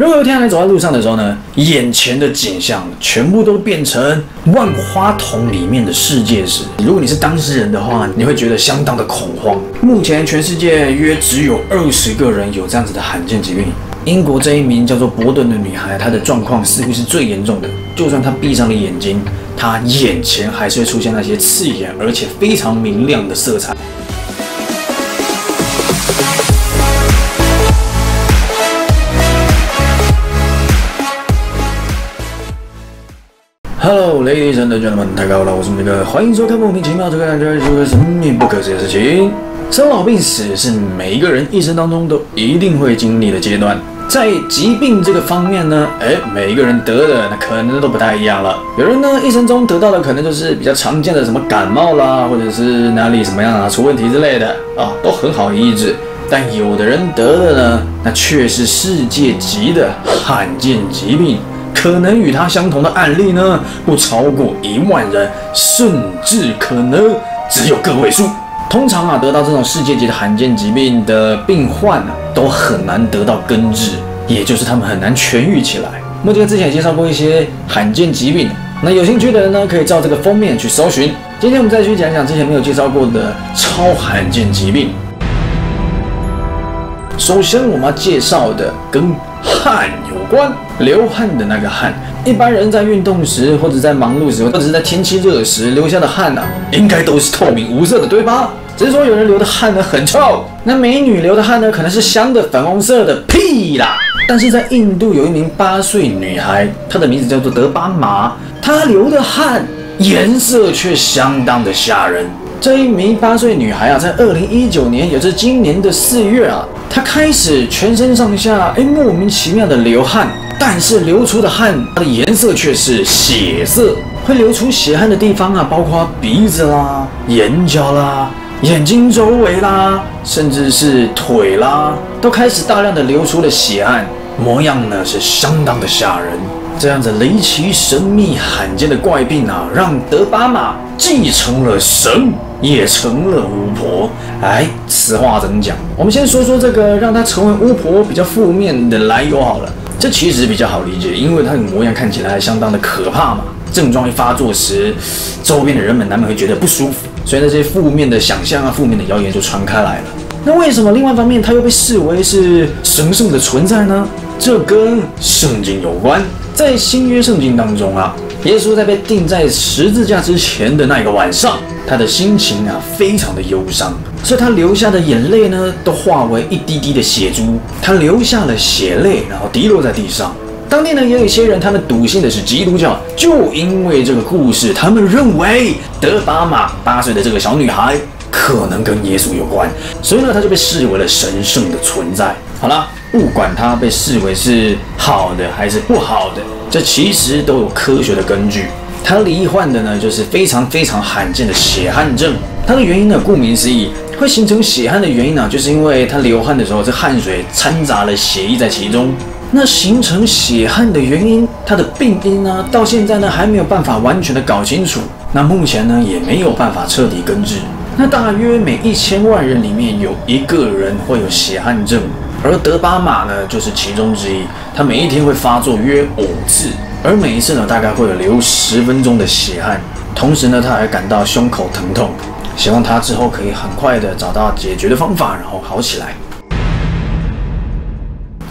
如果有一天你走在路上的时候呢，眼前的景象全部都变成万花筒里面的世界时，如果你是当事人的话，你会觉得相当的恐慌。目前全世界约只有二十个人有这样子的罕见疾病。英国这一名叫做伯顿的女孩，她的状况似乎是最严重的。就算她闭上了眼睛，她眼前还是会出现那些刺眼而且非常明亮的色彩。Hello，ladies and gentlemen，大家好，我是米哥，欢迎收看莫名其妙这个感觉这个神秘不可思议的事情。生老病死是每一个人一生当中都一定会经历的阶段。在疾病这个方面呢，哎，每一个人得的那可能都不太一样了。有人呢一生中得到的可能就是比较常见的什么感冒啦，或者是哪里什么样啊出问题之类的啊，都很好医治。但有的人得的呢，那却是世界级的罕见疾病，可能与他相同的案例呢不超过一万人，甚至可能只有个位数。通常啊，得到这种世界级的罕见疾病的病患啊，都很难得到根治，也就是他们很难痊愈起来。目前之前也介绍过一些罕见疾病，那有兴趣的人呢，可以照这个封面去搜寻。今天我们再去讲讲之前没有介绍过的超罕见疾病。首先我们要介绍的跟汗有关，流汗的那个汗。一般人在运动时，或者在忙碌时，或者是在天气热时流下的汗呢，应该都是透明无色的，对吧？只是说有人流的汗呢很臭，那美女流的汗呢可能是香的粉红色的，屁啦！但是在印度有一名八岁女孩，她的名字叫做德巴玛，她流的汗颜色却相当的吓人。这一名八岁女孩啊，在二零一九年，也就是今年的四月啊，她开始全身上下哎莫名其妙的流汗。但是流出的汗，它的颜色却是血色。会流出血汗的地方啊，包括鼻子啦、眼角啦、眼睛周围啦，甚至是腿啦，都开始大量的流出了血汗，模样呢是相当的吓人。这样子离奇、神秘、罕见的怪病啊，让德巴马继承了神，也成了巫婆。哎，此话怎讲？我们先说说这个让她成为巫婆比较负面的来由好了。这其实比较好理解，因为她的模样看起来相当的可怕嘛。症状一发作时，周边的人们难免会觉得不舒服，所以那些负面的想象啊、负面的谣言就传开来了。那为什么另外一方面她又被视为是神圣的存在呢？这跟圣经有关。在新约圣经当中啊，耶稣在被钉在十字架之前的那个晚上，他的心情啊非常的忧伤。所以他流下的眼泪呢，都化为一滴滴的血珠。他流下了血泪，然后滴落在地上。当地呢，也有一些人，他们笃信的是基督教。就因为这个故事，他们认为德巴玛八岁的这个小女孩可能跟耶稣有关，所以呢，他就被视为了神圣的存在。好了，不管它被视为是好的还是不好的，这其实都有科学的根据。他罹患的呢，就是非常非常罕见的血汗症。它的原因呢，顾名思义。会形成血汗的原因呢，就是因为他流汗的时候，这汗水掺杂了血液在其中。那形成血汗的原因，它的病因呢，到现在呢还没有办法完全的搞清楚。那目前呢也没有办法彻底根治。那大约每一千万人里面有一个人会有血汗症，而德巴马呢就是其中之一。他每一天会发作约五次，而每一次呢大概会有流十分钟的血汗，同时呢他还感到胸口疼痛。希望他之后可以很快的找到解决的方法，然后好起来。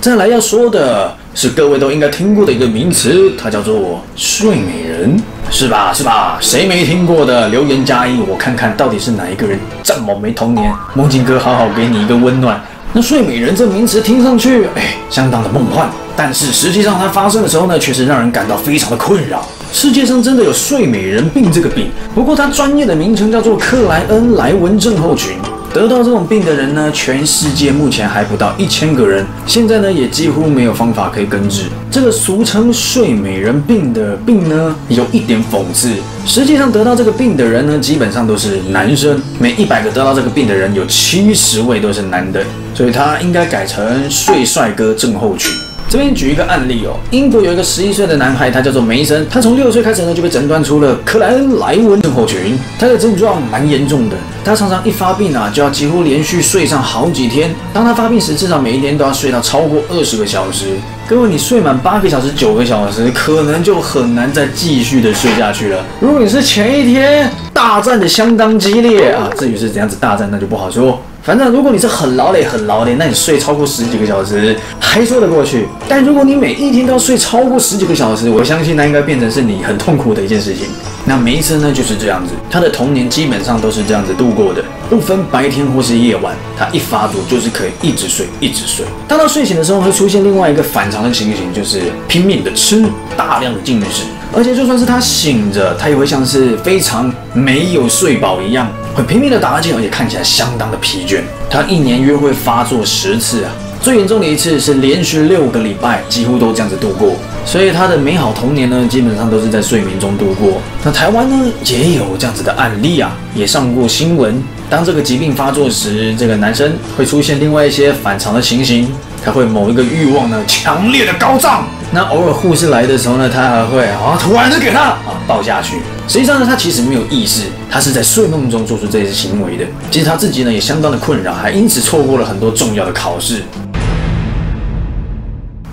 再来要说的是，各位都应该听过的一个名词，它叫做睡美人，是吧？是吧？谁没听过的？留言加一，我看看到底是哪一个人这么没童年。梦境哥好好给你一个温暖。那睡美人这名词听上去，哎，相当的梦幻，但是实际上它发生的时候呢，确实让人感到非常的困扰。世界上真的有睡美人病这个病，不过它专业的名称叫做克莱恩莱文症候群。得到这种病的人呢，全世界目前还不到一千个人，现在呢也几乎没有方法可以根治。这个俗称睡美人病的病呢，有一点讽刺。实际上得到这个病的人呢，基本上都是男生，每一百个得到这个病的人，有七十位都是男的，所以他应该改成睡帅哥症候群。这边举一个案例哦，英国有一个十一岁的男孩，他叫做梅森，他从六岁开始呢就被诊断出了克莱恩莱文症候群，他的症状蛮严重的，他常常一发病啊就要几乎连续睡上好几天，当他发病时，至少每一天都要睡到超过二十个小时。各位，你睡满八个小时、九个小时，可能就很难再继续的睡下去了。如果你是前一天大战的相当激烈啊，至于是怎样子大战，那就不好说。反正如果你是很劳累、很劳累，那你睡超过十几个小时还说得过去。但如果你每一天都要睡超过十几个小时，我相信那应该变成是你很痛苦的一件事情。那梅森呢就是这样子，他的童年基本上都是这样子度过的，不分白天或是夜晚，他一发作就是可以一直睡，一直睡。当他睡醒的时候，会出现另外一个反常的情形，就是拼命的吃，大量的进食，而且就算是他醒着，他也会像是非常没有睡饱一样，很拼命的打劲，而且看起来相当的疲倦。他一年约会发作十次啊。最严重的一次是连续六个礼拜，几乎都这样子度过，所以他的美好童年呢，基本上都是在睡眠中度过。那台湾呢，也有这样子的案例啊，也上过新闻。当这个疾病发作时，这个男生会出现另外一些反常的情形，他会某一个欲望呢强烈的高涨。那偶尔护士来的时候呢，他还会啊突然的给他啊抱下去。实际上呢，他其实没有意识，他是在睡梦中做出这些行为的。其实他自己呢也相当的困扰，还因此错过了很多重要的考试。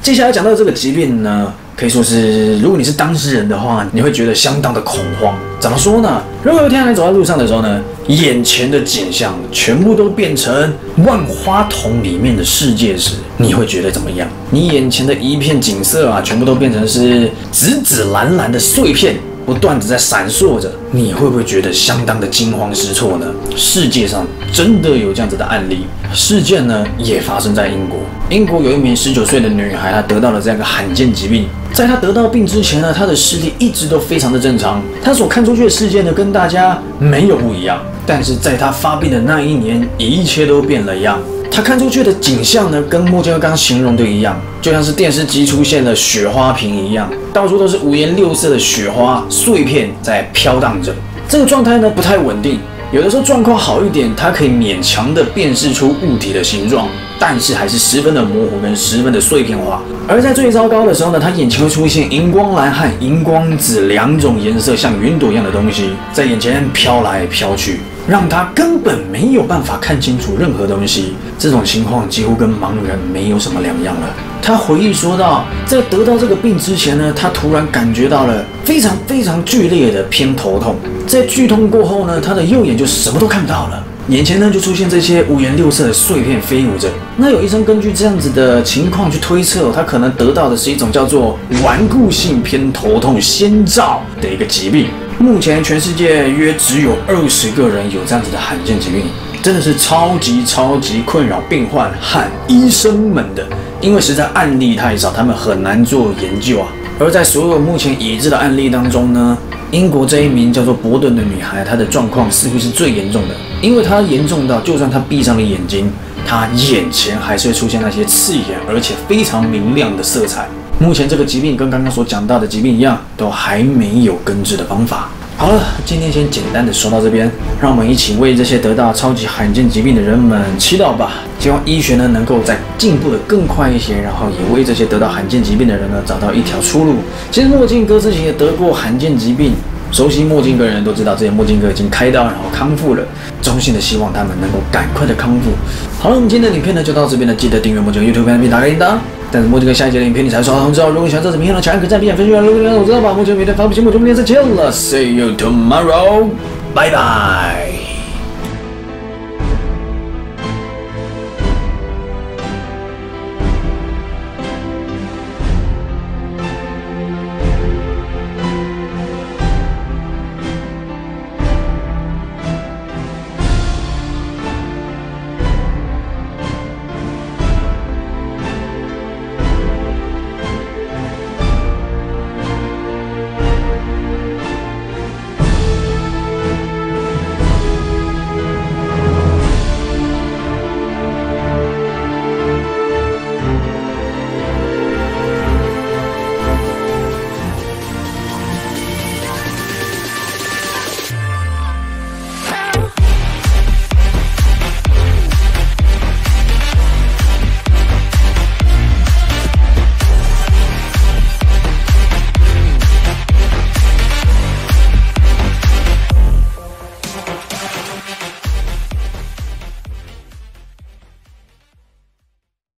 接下来讲到这个疾病呢，可以说是，如果你是当事人的话，你会觉得相当的恐慌。怎么说呢？如果有一天你走在路上的时候呢，眼前的景象全部都变成万花筒里面的世界时，你会觉得怎么样？你眼前的一片景色啊，全部都变成是紫紫蓝蓝的碎片。不断的在闪烁着，你会不会觉得相当的惊慌失措呢？世界上真的有这样子的案例，事件呢也发生在英国。英国有一名十九岁的女孩，她得到了这样一个罕见疾病。在他得到病之前呢，他的视力一直都非常的正常，他所看出去的世界呢跟大家没有不一样。但是在他发病的那一年，一切都变了样。他看出去的景象呢，跟墨镜刚刚形容的一样，就像是电视机出现了雪花屏一样，到处都是五颜六色的雪花碎片在飘荡着。这个状态呢不太稳定，有的时候状况好一点，它可以勉强的辨识出物体的形状，但是还是十分的模糊跟十分的碎片化。而在最糟糕的时候呢，它眼前会出现荧光蓝和荧光紫两种颜色像云朵一样的东西在眼前飘来飘去。让他根本没有办法看清楚任何东西，这种情况几乎跟盲人没有什么两样了。他回忆说道，在得到这个病之前呢，他突然感觉到了非常非常剧烈的偏头痛，在剧痛过后呢，他的右眼就什么都看不到了，眼前呢就出现这些五颜六色的碎片飞舞着。那有医生根据这样子的情况去推测，他可能得到的是一种叫做顽固性偏头痛先兆的一个疾病。目前全世界约只有二十个人有这样子的罕见疾病，真的是超级超级困扰病患和医生们的，因为实在案例太少，他们很难做研究啊。而在所有目前已知的案例当中呢，英国这一名叫做伯顿的女孩，她的状况似乎是最严重的，因为她严重到就算她闭上了眼睛，她眼前还是会出现那些刺眼而且非常明亮的色彩。目前这个疾病跟刚刚所讲到的疾病一样，都还没有根治的方法。好了，今天先简单的说到这边，让我们一起为这些得到超级罕见疾病的人们祈祷吧。希望医学呢能够再进步的更快一些，然后也为这些得到罕见疾病的人呢找到一条出路。其实墨镜哥之前也得过罕见疾病，熟悉墨镜哥的人都知道，这些墨镜哥已经开刀然后康复了。衷心的希望他们能够赶快的康复。好了，我们今天的影片呢就到这边了，记得订阅墨镜 YouTube 频道打开铃铛。但是墨镜哥下一节的影片你才收到通知哦。如果你喜欢这支影片呢，请按个赞、评分享、留言，我知道吧。墨镜哥每天发布节目，我们明天再见了，See you tomorrow，拜拜。